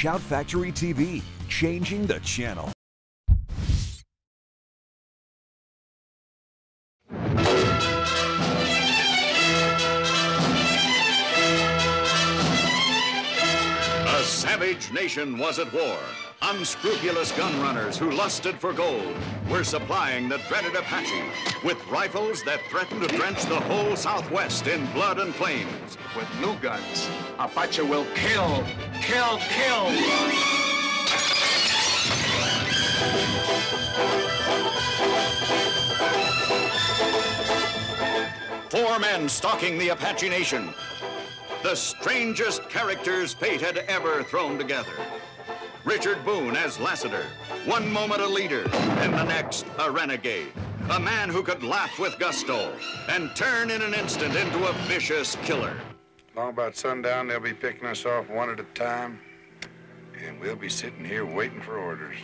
Shout Factory TV, changing the channel. A savage nation was at war. Unscrupulous gun runners who lusted for gold were supplying the dreaded Apache with rifles that threatened to drench the whole Southwest in blood and flames. With new guns, Apache will kill, kill, kill. Four men stalking the Apache Nation. The strangest characters fate had ever thrown together. Richard Boone as Lassiter, one moment a leader, and the next a renegade. A man who could laugh with gusto and turn in an instant into a vicious killer. Long about sundown, they'll be picking us off one at a time, and we'll be sitting here waiting for orders.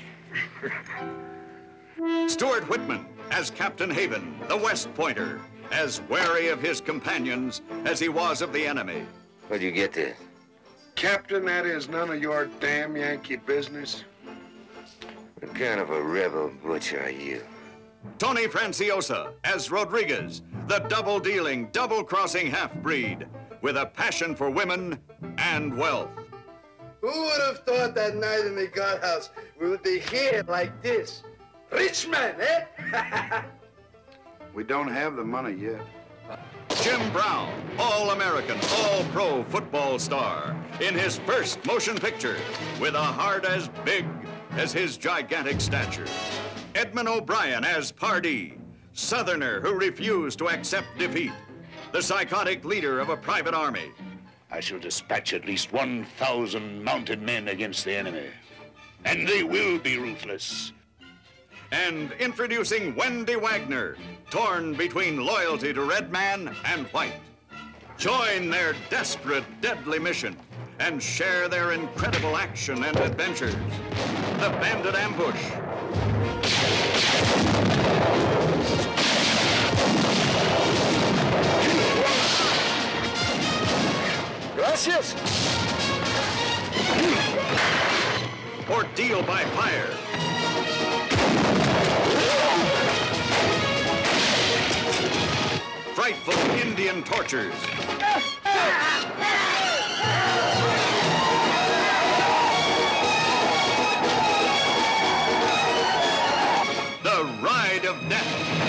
Stuart Whitman as Captain Haven, the West Pointer, as wary of his companions as he was of the enemy. Where'd you get this? Captain, that is none of your damn Yankee business. What kind of a rebel butcher are you? Tony Franciosa as Rodriguez, the double dealing, double crossing half breed with a passion for women and wealth. Who would have thought that night in the guardhouse we would be here like this? Rich man, eh? We don't have the money yet. Jim Brown, All American, All Pro football star, in his first motion picture with a heart as big as his gigantic stature. Edmond O'Brien as Pardee, Southerner who refused to accept defeat, the psychotic leader of a private army. I shall dispatch at least 1,000 mounted men against the enemy. And they will be ruthless. And introducing Wende Wagner, torn between loyalty to Red Man and White. Join their desperate, deadly mission and share their incredible action and adventures. The Bandit Ambush. Gracias. Ordeal by fire. Frightful Indian tortures. Ah. net.